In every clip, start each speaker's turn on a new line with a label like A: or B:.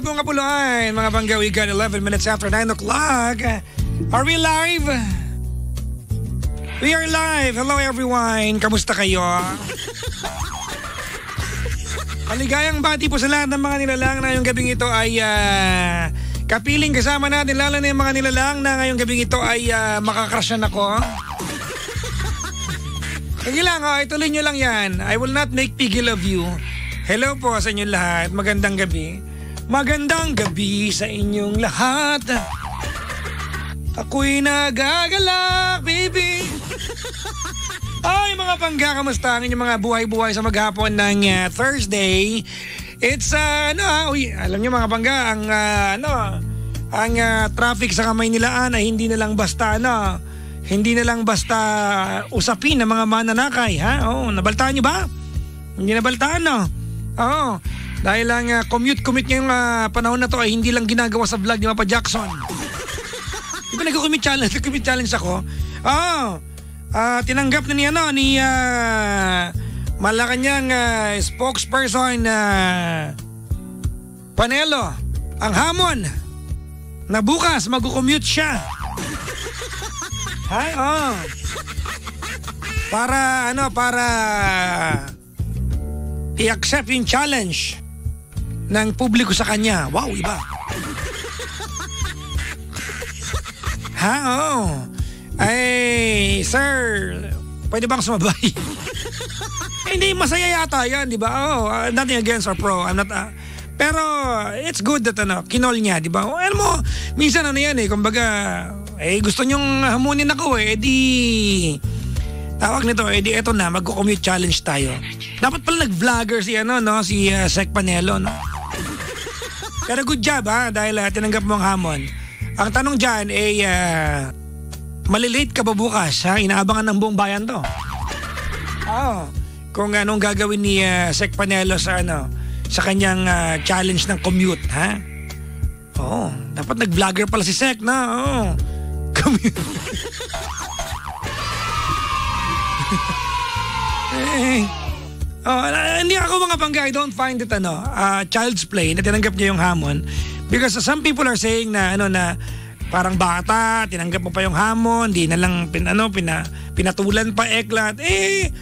A: buong kapuluan, mga bangga, we got 11 minutes after 9 o'clock. Are we live? We are live. Hello everyone. Kamusta kayo? Maligayang bati po sa lahat ng mga nilalang na ngayong gabing ito ay uh, kapiling kasama natin lalo na yung mga nilalang na ngayong gabing ito ay uh, makakrasyan ako. Sige lang, oh, ituloy nyo lang yan. I will not make pigil of you. Hello po sa inyong lahat. Magandang gabi. Magandang gabi sa inyong lahat. Ako'y nagagalak, baby. Ay, mga pangga, kamusta ang inyong mga buhay-buhay sa maghapon ng uh, Thursday? It's, uh, ano, uh, uy, alam niyo mga pangga, ang, uh, ano, ang uh, traffic sa kamay nilaan ay hindi na lang basta, ano, hindi na lang basta usapin ng mga mananakay, ha? Oo, nabaltaan niyo ba? Hindi nabaltaan, no? Oo. Dahil lang uh, commute-commute ngayong uh, panahon na to ay hindi lang ginagawa sa vlog ni Papa Jackson. Di ba nag-commute challenge? Nag-commute challenge ako. Oo. Uh, tinanggap na ni ano, ni uh, Malacanang uh, spokesperson na uh, Panelo ang hamon na bukas mag-commute siya Hi, oh. Para ano, para i-accept yung challenge ng publiko sa kanya. Wow, iba. ha, oh. Ay, sir, pwede bang sumabay? Hindi, masaya yata yan, di ba? Oh, uh, nothing against our pro. I'm not, uh, pero it's good that ano, kinol niya, di ba? Alam mo, minsan ano yan eh, kumbaga, eh gusto nyong hamunin ako eh, di tawag nito, eh di eto na, magko-commute challenge tayo. Dapat pala nag-vlogger si ano, no, si uh, Sec Panelo, no? Pero good job ha, dahil uh, tinanggap mo ang hamon. Ang tanong dyan, eh, uh, malilate ka ba bukas ha? Inaabangan ng buong bayan to. Oo. Oh, kung anong gagawin ni uh, Sec Panelo sa ano, sa kanyang uh, challenge ng commute, ha? Oo, oh, dapat nag-vlogger pala si Sec, na. Oo. Oh. Commute. eh, oh, hindi ako mga bangga, I don't find it ano, uh, child's play na tinanggap niya yung hamon. Because some people are saying na ano na parang bata, tinanggap mo pa yung hamon, di na lang pin, ano, pina, pinatulan pa eklat. Eh,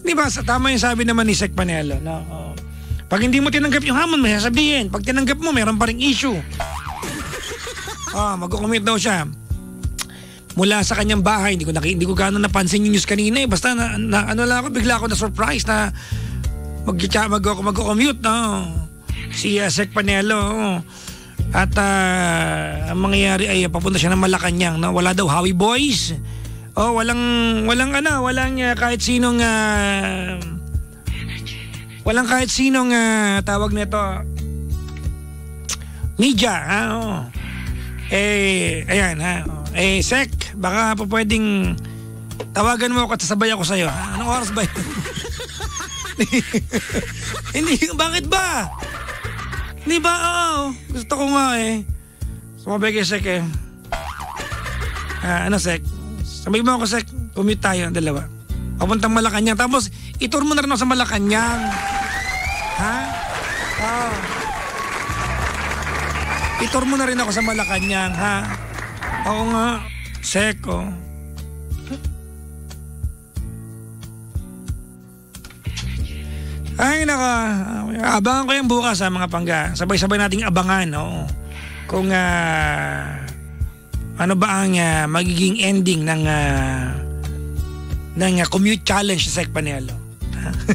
A: di ba, sa tama yung sabi naman ni Sec Panelo, no? Oh. Pag hindi mo tinanggap yung hamon, may sasabihin. Pag tinanggap mo, meron pa ring issue. Ah, oh, mag-commit daw siya mula sa kanyang bahay. Hindi ko naki, hindi ko gano'n napansin yung news kanina eh. Basta na, na ano lang ako, bigla ako na surprise na mag mag mag-commute no. Si uh, Sec Panelo. Oh. At uh, ang mangyayari ay papunta siya ng Malacanang, no. Wala daw Howie Boys. Oh, walang walang ano, walang uh, kahit sinong uh, walang kahit sinong uh, tawag nito media, ha. Oh. Eh, ayan, ha. Oh. Eh, Sek, baka po pwedeng tawagan mo ako at sasabay ako sa'yo. Anong oras ba yun? Hindi, bakit ba? Hindi ba? Oo, gusto ko nga eh. Sumabay kay Sek eh. Ah, ano Sek? Sabay mo ako Sek, commute tayo dalawa. Papuntang Malacanang. Tapos, itur mo na rin ako sa Malacanang. Ha? Oo. Oh. Itur mo na rin ako sa Malacanang, ha? Oo nga, seko. Ay naka, abangan ko yung bukas sa mga pangga. Sabay-sabay nating abangan, no? Kung uh, ano ba ang uh, magiging ending ng uh, ng uh, commute challenge sa Sek Panelo.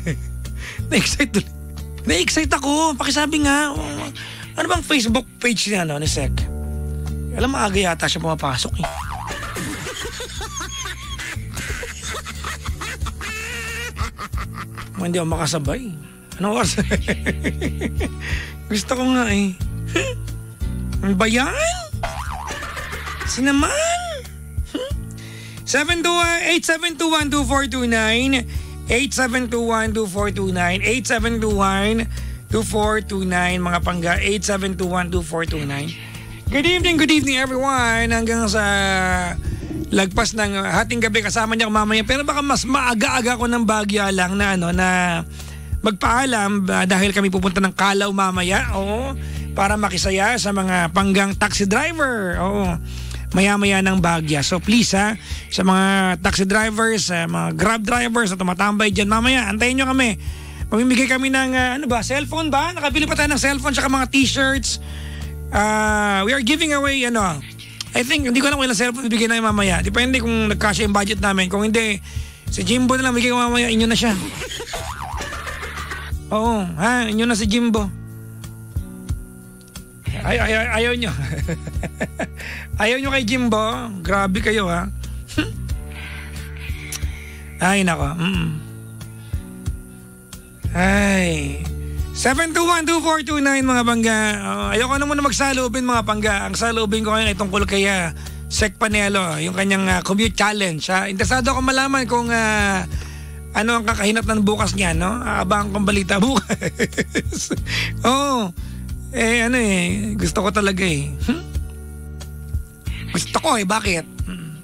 A: Na-excite Na-excite ako. Pakisabi nga. Ano bang Facebook page niya no, ni Sek? Alam, maaga yata siya pumapasok eh. hindi ako makasabay. Ano oras? Gusto ko nga eh. Ano ba yan? Sinaman? 872-1-2429 872-1-2429 872-1-2429 mga pangga 872-1-2429 Good evening, good evening everyone. Hanggang sa lagpas ng hating gabi kasama niya mamaya. Pero baka mas maaga-aga ko ng bagya lang na ano na magpaalam uh, dahil kami pupunta ng Kalaw mamaya. Oo. para makisaya sa mga panggang taxi driver. Oo. Maya-maya ng bagya. So please ha, sa mga taxi drivers, sa mga grab drivers na tumatambay dyan, mamaya, antayin nyo kami. Mamimigay kami ng, uh, ano ba, cellphone ba? Nakabili pa tayo ng cellphone tsaka mga t-shirts. Uh, we are giving away, ano, I think, hindi ko alam kung ilang cellphone bibigyan namin mamaya. Depende kung nagkasya yung budget namin. Kung hindi, si Jimbo na lang bigay ko mamaya, inyo na siya. Oo, ha, inyo na si Jimbo. Ay, ay, ay, ayaw nyo. ayaw nyo kay Jimbo. Grabe kayo ha. ay, nako. Mm. Ay. 721-2429 mga bangga. Uh, ayoko na magsalubin mga bangga. Ang salubin ko ngayon ay tungkol kaya Sek Panelo, yung kanyang uh, commute challenge. Ha? Interesado ako malaman kung uh, ano ang kakahinat ng bukas niya, no? Aabangan kong balita bukas. Oo. oh, eh ano eh, gusto ko talaga eh. Hmm? Gusto ko eh, bakit? Hmm.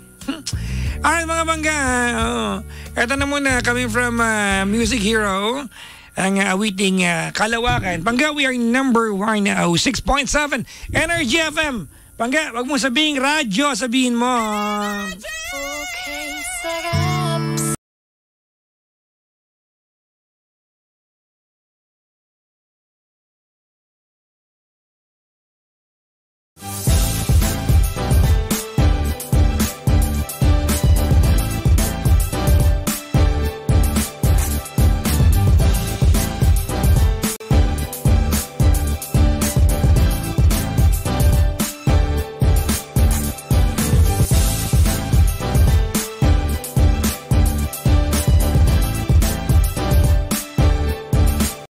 A: Alright mga bangga, oh, eto na muna coming from uh, Music Hero ang uh, awiting uh, Kalawakan. Pangga, we are number 1 uh, 6.7 Energy FM. Pangga, wag mo sabihin radyo, sabihin mo. Radyo!